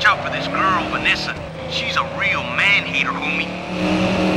Watch out for this girl, Vanessa. She's a real man-hater, homie.